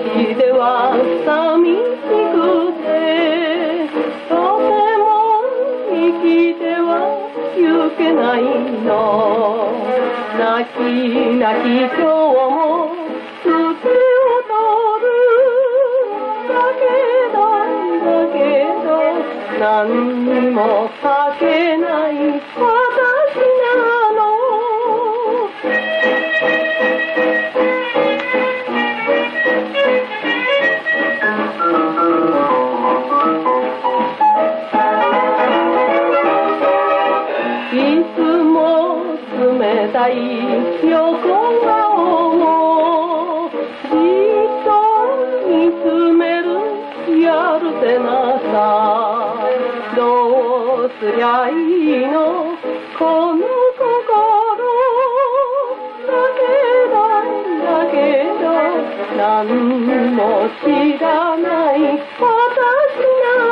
では寂しくてとても生きては行けないの。泣き泣き今日も月を取る。だけどだけど何にも書けない。たい横顔をじっと見つめるやるせなさどうすりゃいいの？この心だけどだけど。何も知らない。私な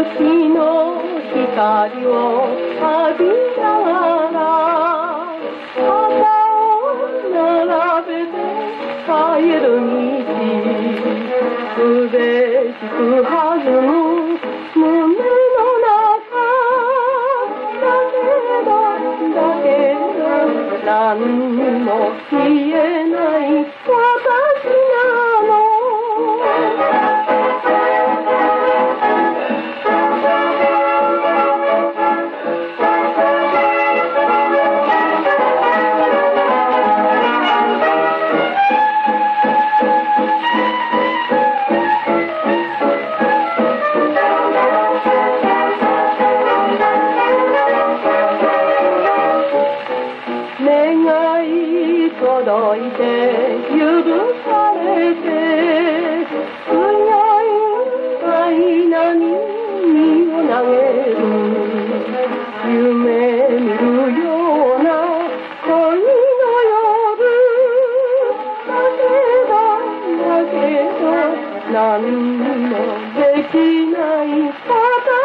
の月の光を浴びながら肩を並べて帰る道嬉しく弾む胸の中だけどだけど何も消えない願い届いて許されて強い愛なに身を投げる夢見るような恋の夜だけどだけど何もできない。私な